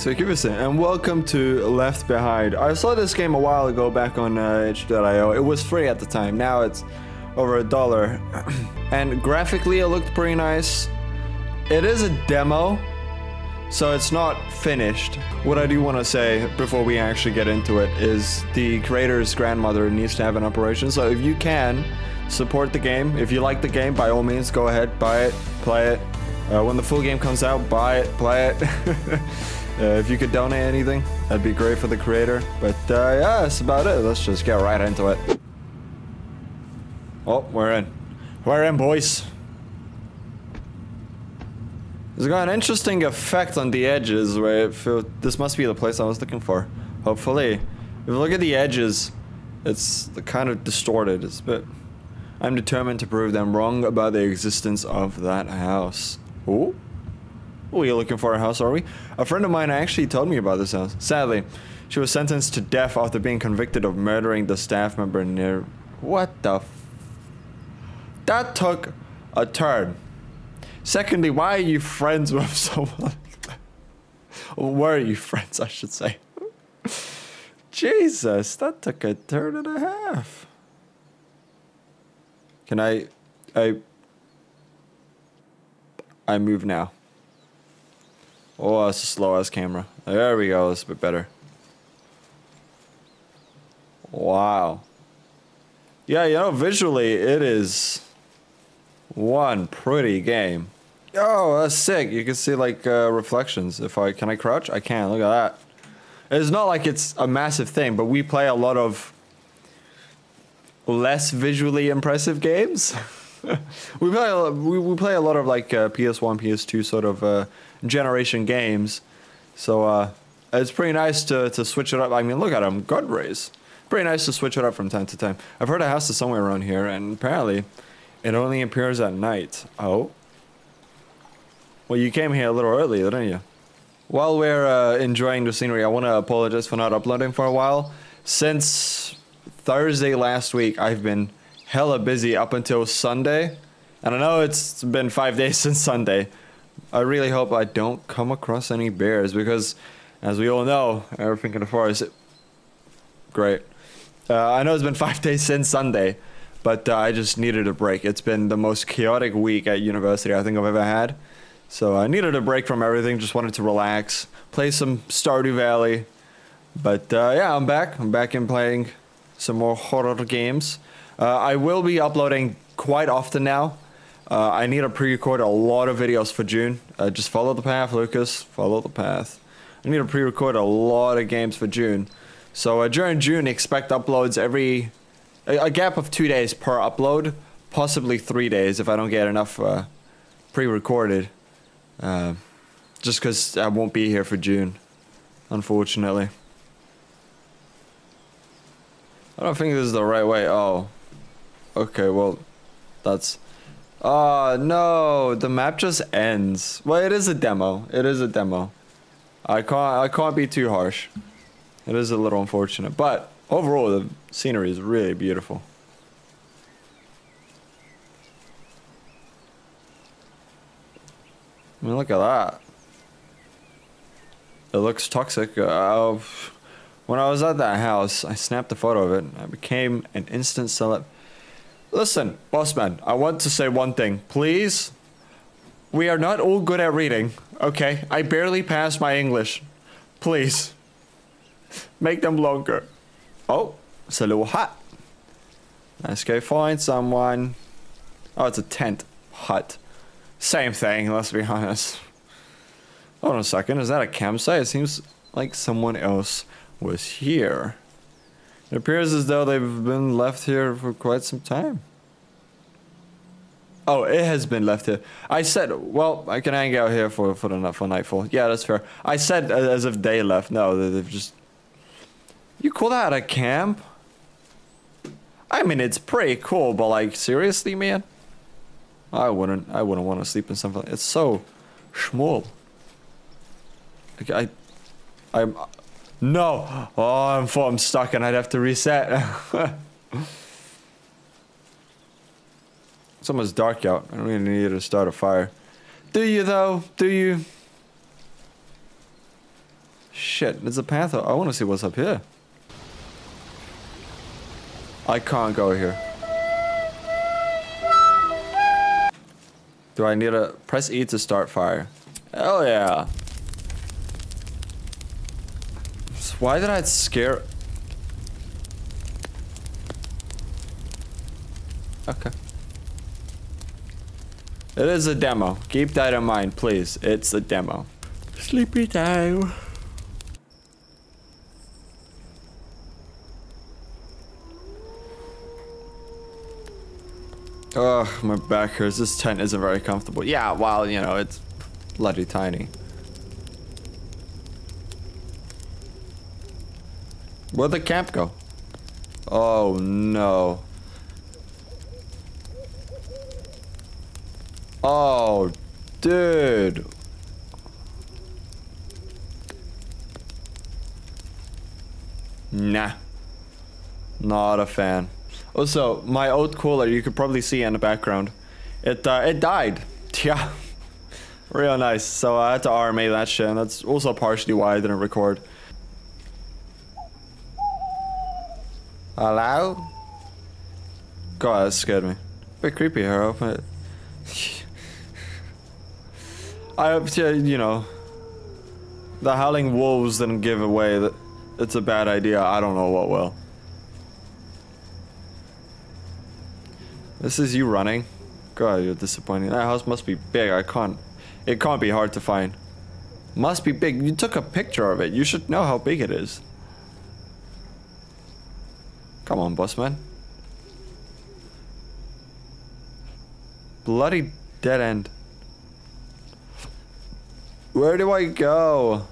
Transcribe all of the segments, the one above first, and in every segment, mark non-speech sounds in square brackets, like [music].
So Kibison, and welcome to Left Behind. I saw this game a while ago back on uh, itch.io. It was free at the time. Now it's over a dollar. [clears throat] and graphically it looked pretty nice. It is a demo, so it's not finished. What I do want to say before we actually get into it is the creator's grandmother needs to have an operation. So if you can, support the game. If you like the game, by all means, go ahead, buy it, play it. Uh, when the full game comes out, buy it, play it. [laughs] Uh, if you could donate anything, that'd be great for the creator. But uh, yeah, that's about it. Let's just get right into it. Oh, we're in. We're in, boys. It's got an interesting effect on the edges where it this must be the place I was looking for. Hopefully. If you look at the edges, it's kind of distorted. It's a bit... I'm determined to prove them wrong about the existence of that house. Ooh. Oh, you're looking for a house, are we? A friend of mine actually told me about this house. Sadly, she was sentenced to death after being convicted of murdering the staff member near... What the That took a turn. Secondly, why are you friends [laughs] with someone Were you friends, I should say? Jesus, that took a turn and a half. Can I... I... I move now. Oh, that's a slow ass camera. There we go. That's a bit better. Wow. Yeah, you know, visually it is one pretty game. Oh, that's sick. You can see like uh, reflections. If I can I crouch? I can. Look at that. It's not like it's a massive thing, but we play a lot of less visually impressive games. [laughs] we play a, we, we play a lot of like uh, PS1, PS2 sort of uh, generation games. So uh, it's pretty nice to, to switch it up. I mean, look at them, God rays. Pretty nice to switch it up from time to time. I've heard a house is somewhere around here, and apparently it only appears at night. Oh. Well, you came here a little early, didn't you? While we're uh, enjoying the scenery, I want to apologize for not uploading for a while. Since Thursday last week, I've been hella busy up until Sunday. And I know it's been five [laughs] days since Sunday, I really hope I don't come across any bears because, as we all know, everything in the forest. Great. Uh, I know it's been [laughs] five days since Sunday, but uh, I just needed a break. It's been the most chaotic week at university I think I've ever had. So I needed a break from everything. Just wanted to relax, play some Stardew Valley. But uh, yeah, I'm back. I'm back in playing some more horror games. Uh, I will be uploading quite often now. Uh, I need to pre-record a lot of videos for June. Uh, just follow the path, Lucas. Follow the path. I need to pre-record a lot of games for June. So uh, during June, expect uploads every... A, a, gap of two days per upload. Possibly three days if I don't get enough uh, pre-recorded. Uh, just because I won't be here for June. Unfortunately. I don't think this is the right way. Oh. Okay, well... That's... Oh, no, the map just ends. Well, it is a demo. It is a demo. I can't, I can't be too harsh. It is a little unfortunate, but overall, the scenery is really beautiful. I mean, look at that. It looks toxic. Uh, when I was at that house, I snapped a photo of it. I became an instant celeb. Listen, bossman, I want to say one thing. Please, we are not all good at reading, okay? I barely passed my English. Please, make them longer. Oh, it's a little hut. Let's go find someone. Oh, it's a tent. Hut. Same thing, let's be honest. Hold on a second, is that a campsite? It seems like someone else was here. It appears as though they've been left here for quite some time. Oh, it has been left here. I said, well, I can hang out here for for the for nightfall. Yeah, that's fair. I said uh, as if they left. No, they've just. You call that a camp? I mean, it's pretty cool, but like, seriously, man? I wouldn't. I wouldn't want to sleep in something. It's so small. I, I'm. No! Oh, I'm, I'm stuck and I'd have to reset. [laughs] it's almost dark out. I don't really need to start a fire. Do you though? Do you? Shit, it's a panther. I want to see what's up here. I can't go here. Do I need to press E to start fire? Hell yeah. So why did I scare? Okay. It is a demo. Keep that in mind, please. It's a demo. Sleepy time. Ugh, my back hurts. This tent isn't very comfortable. Yeah, well, you know, it's bloody tiny. Where'd the camp go? Oh, no. Oh, dude. Nah. Not a fan. Also, my AIO cooler, you could probably see in the background. It uh, it died. [laughs] Yeah. Real nice. So I had to RMA that shit, and that's also partially why I didn't record. Hello? God, that scared me. A bit creepy open it. [laughs] I hope to, you know, the howling wolves didn't give away that it's a bad idea. I don't know what will. This is you running? God, you're disappointing. That house must be big. I can't. It can't be hard to find. Must be big. You took a picture of it. You should know how big it is. Come on, boss man. Bloody dead end. Where do I go?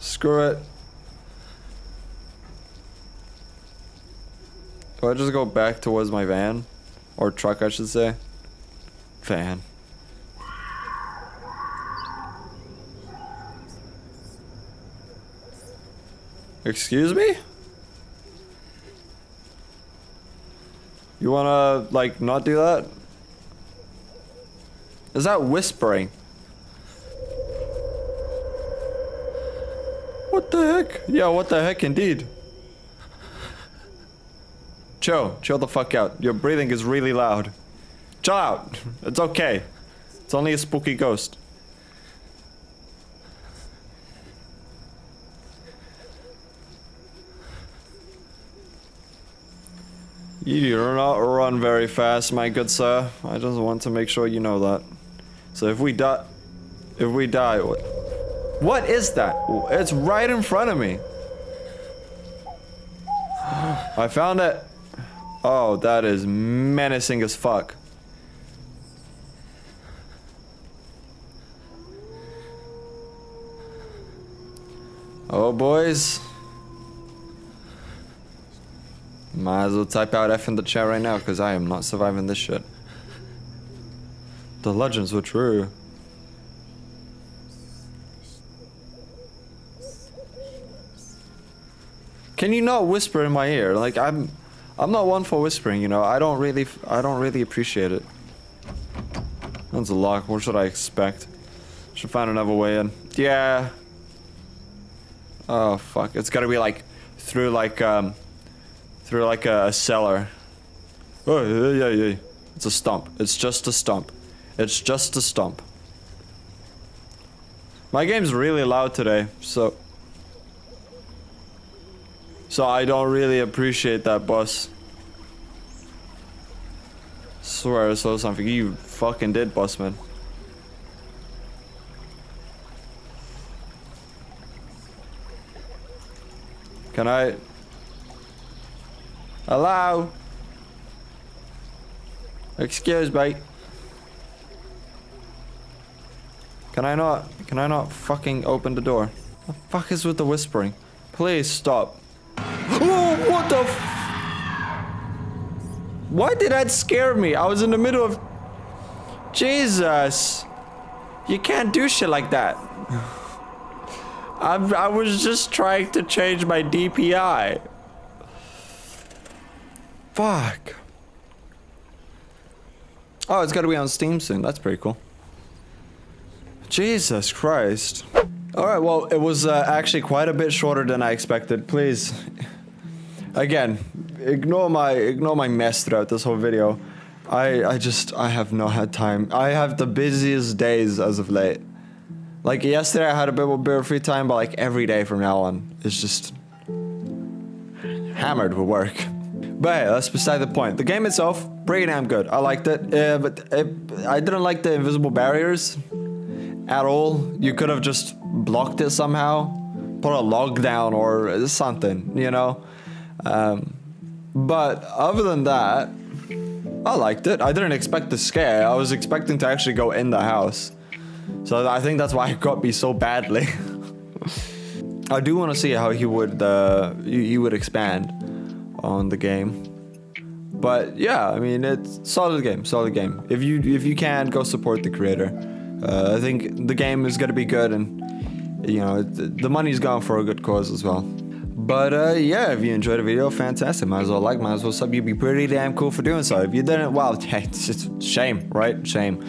Screw it. Do I just go back towards my van? Or truck, I should say. Van. Excuse me? You wanna, like, not do that? Is that whispering? What the heck? Yeah, what the heck indeed. Chill. Chill the fuck out. Your breathing is really loud. Chill out. It's okay. It's only a spooky ghost. You do not run very fast, my good sir. I just want to make sure you know that. So if we die... If we die... What, what is that? It's right in front of me. I found it. Oh, that is menacing as fuck. Oh, boys. Might as well type out F in the chat right now, because I am not surviving this shit. The legends were true. Can you not whisper in my ear? Like, I'm... I'm not one for whispering, you know. I don't really, I don't really appreciate it. That's a lock. What should I expect? Should find another way in. Yeah. Oh fuck! It's gotta be like through like um through like a, cellar. Oh yeah yeah yeah. It's a stump. It's just a stump. It's just a stump. My game's really loud today, so so I don't really appreciate that boss. Swear I saw something. You fucking did, bossman. Can I... Hello? Excuse me. Can I not... Can I not fucking open the door? The fuck is with the whispering? Please stop. [gasps] Oh, what the Why did that scare me? I was in the middle of... Jesus. You can't do shit like that. [sighs] I'm, I was just trying to change my DPI. Fuck. Oh, it's gotta be on Steam soon. That's pretty cool. Jesus Christ. All right, well, it was uh, actually quite a bit shorter than I expected. Please, again, ignore my ignore my mess throughout this whole video. I I just I have not had time. I have the busiest days as of late. Like yesterday, I had a bit of, bit of free time, but like every day from now on, it's just hammered with work. But hey, that's beside the point. The game itself, pretty damn good. I liked it, uh, but it, I didn't like the invisible barriers at all. You could have just blocked it somehow, put a log down or something, you know. Um, but other than that, I liked it. I didn't expect the scare. I was expecting to actually go in the house. So I think that's why it got me so badly. [laughs] I do want to see how he would uh, he would expand on the game. But yeah, I mean it's solid game, solid game. If you if you can go support the creator, uh, I think the game is gonna be good, and you know the money's gone for a good cause as well. But uh, yeah, if you enjoyed the video, fantastic. Might as well like, might as well sub. You'd be pretty damn cool for doing so. If you didn't, well, [laughs] it's just shame, right? Shame.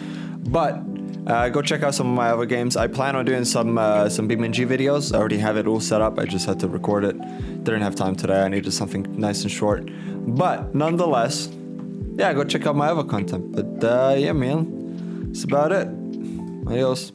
But uh, go check out some of my other games. I plan on doing some uh, some BeamNG videos. I already have it all set up. I just had to record it. Didn't have time today. I needed something nice and short. But nonetheless, yeah, go check out my other content. But uh, yeah, man, that's about it. Adios.